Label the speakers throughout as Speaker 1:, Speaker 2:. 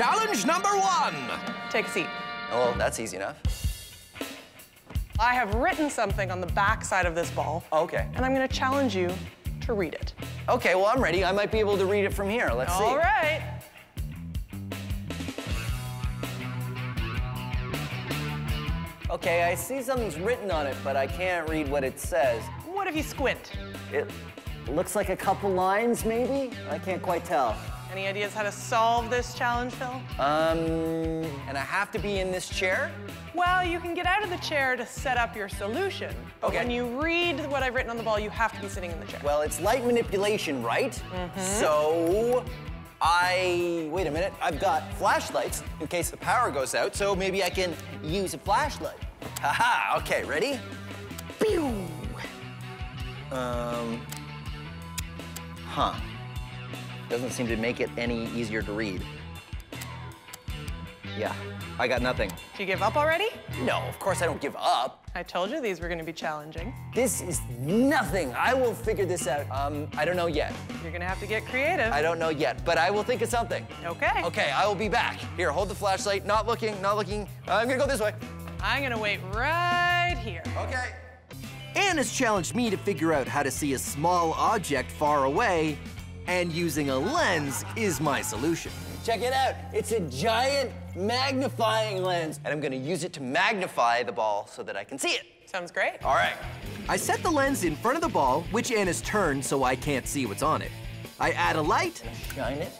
Speaker 1: Challenge number one.
Speaker 2: Take a seat.
Speaker 3: Oh, well, that's easy enough.
Speaker 2: I have written something on the back side of this ball, oh,
Speaker 3: Okay.
Speaker 2: and I'm going to challenge you to read it.
Speaker 3: Okay, well, I'm ready. I might be able to read it from here. Let's see.
Speaker 2: All right.
Speaker 3: Okay, I see something's written on it, but I can't read what it says.
Speaker 2: What if you squint?
Speaker 3: It looks like a couple lines, maybe? I can't quite tell.
Speaker 2: Any ideas how to solve this challenge, Phil?
Speaker 3: Um, and I have to be in this chair?
Speaker 2: Well, you can get out of the chair to set up your solution. But
Speaker 3: Okay.
Speaker 2: when you read what I've written on the ball, you have to be sitting in the chair.
Speaker 3: Well, it's light manipulation, right?
Speaker 2: Mm-hmm.
Speaker 3: So I wait a minute. I've got flashlights in case the power goes out, so maybe I can use a flashlight. Haha. Okay, ready? Pew. Um. Huh. Doesn't seem to make it any easier to read. Yeah, I got nothing.
Speaker 2: Did you give up already?
Speaker 3: No, of course I don't give up.
Speaker 2: I told you these were going to be challenging.
Speaker 3: This is nothing. I will figure this out. Um, I don't know yet.
Speaker 2: You're going to have to get creative.
Speaker 3: I don't know yet, but I will think of something.
Speaker 2: Okay.
Speaker 3: Okay, I will be back. Here, hold the flashlight. Not looking, not looking. I'm gonna go this way.
Speaker 2: I'm going to wait right here.
Speaker 3: Okay.
Speaker 1: Anne has challenged me to figure out how to see a small object far away, and using a lens is my solution.
Speaker 3: Check it out. It's a giant magnifying lens, and I'm gonna use it to magnify the ball so that I can see it.
Speaker 2: Sounds great.
Speaker 3: All right.
Speaker 1: I set the lens in front of the ball, which Anne has turned so I can't see what's on it. I add a light,
Speaker 3: Shine it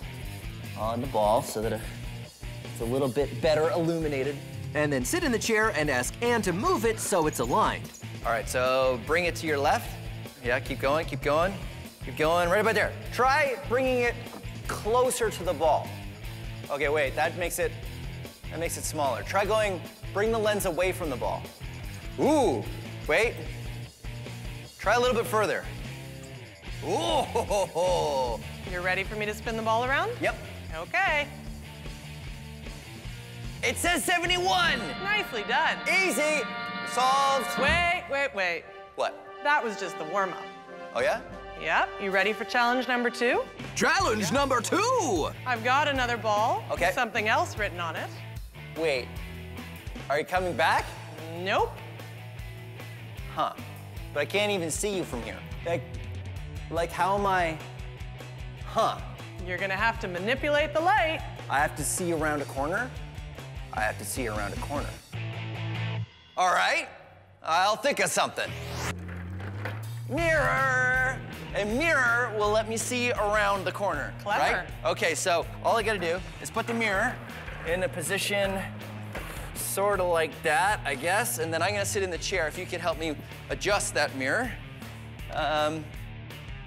Speaker 3: on the ball so that it's a little bit better illuminated.
Speaker 1: and then sit in the chair and ask Anne to move it so it's aligned.
Speaker 3: All right, so bring it to your left. Yeah, keep going, keep going, keep going, right about there. Try bringing it closer to the ball. Okay, wait, that makes it, that makes it smaller. Try going, bring the lens away from the ball. Ooh, wait. Try a little bit further. Ooh, ho, ho, ho.
Speaker 2: You're ready for me to spin the ball around?
Speaker 3: Yep.
Speaker 2: Okay.
Speaker 3: It says 71.
Speaker 2: Nicely done.
Speaker 3: Easy. Solved.
Speaker 2: Wait, wait, wait.
Speaker 3: What?
Speaker 2: That was just the warm up.
Speaker 3: Oh, yeah?
Speaker 2: Yep. You ready for challenge number two?
Speaker 1: Challenge number two!
Speaker 2: I've got another ball.
Speaker 3: Okay.
Speaker 2: with Something else written on it.
Speaker 3: Wait. Are you coming back?
Speaker 2: Nope.
Speaker 3: Huh. But I can't even see you from here. Like, like how am I? Huh.
Speaker 2: You're gonna have to manipulate the light.
Speaker 3: I have to see around a corner? I have to see around a corner. All right. I'll think of something. Mirror. A mirror will let me see around the corner.
Speaker 2: Clever.
Speaker 3: Right? Okay, so all I gotta do is put the mirror in a position sort of like that, I guess, and then I'm gonna sit in the chair. If you could help me adjust that mirror. Um,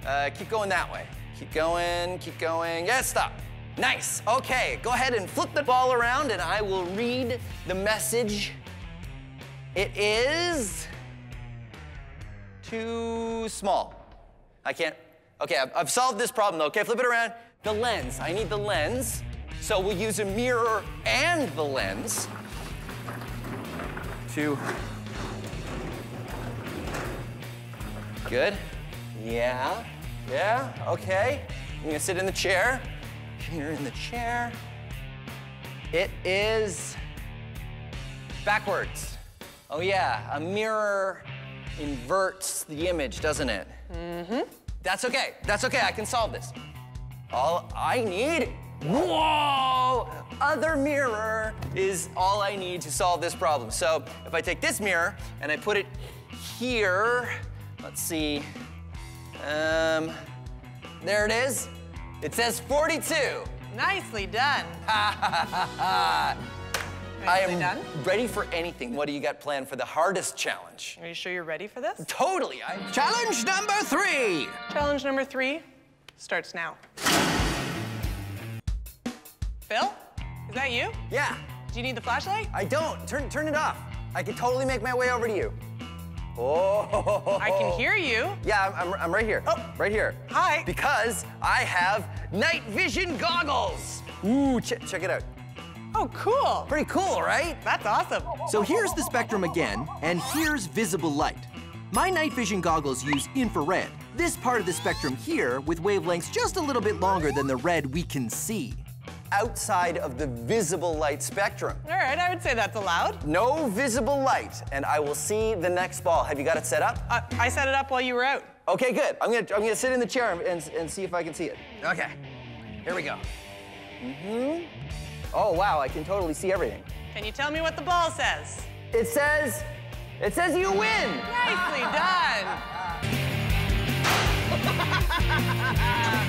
Speaker 3: uh, keep going that way. Keep going, keep going. Yeah, stop. Nice. Okay, go ahead and flip the ball around and I will read the message. It is too small. I can't. Okay, I've, I've solved this problem though. Okay, flip it around. The lens. I need the lens. So we'll use a mirror and the lens to. Good. Yeah. Yeah. Okay. I'm gonna sit in the chair. You're in the chair. It is backwards. Oh yeah, a mirror inverts the image, doesn't it? Mm-hmm. That's okay. That's okay. I can solve this. All I need. Whoa! Other mirror is all I need to solve this problem. So if I take this mirror and I put it here, let's see. Um, there it is. It says 42.
Speaker 2: Nicely done.
Speaker 3: I am
Speaker 2: done.
Speaker 3: ready for anything. What do you got planned for the hardest challenge?
Speaker 2: Are you sure you're ready for this?
Speaker 3: Totally. I,
Speaker 1: Challenge number three!
Speaker 2: Challenge number three starts now. Phil, is that you?
Speaker 3: yeah,
Speaker 2: Do you need the flashlight?
Speaker 3: I don't. Turn, turn it off. I can totally make my way over to you. Oh.
Speaker 2: I can oh. hear you.
Speaker 3: Yeah, I'm, I'm, I'm right here.
Speaker 2: Oh.
Speaker 3: Right here.
Speaker 2: Hi.
Speaker 3: Because I have night vision goggles. Ooh, ch- check it out.
Speaker 2: Oh, cool.
Speaker 3: Pretty cool, right?
Speaker 2: That's awesome.
Speaker 1: So here's the spectrum again, and here's visible light. My night vision goggles use infrared, this part of the spectrum here with wavelengths just a little bit longer than the red we can see.
Speaker 3: outside of the visible light spectrum.
Speaker 2: All right, I would say that's allowed.
Speaker 3: No visible light, and I will see the next ball. Have you got it set up?
Speaker 2: Uh, I set it up while you were out.
Speaker 3: Okay, good. I'm gonna I'm gonna sit in the chair and, and see if I can see it. Okay. Here we go. Mm-hmm. Oh wow, I can totally see everything.
Speaker 2: Can you tell me what the ball says?
Speaker 3: It says, it says you win.
Speaker 2: Nicely done.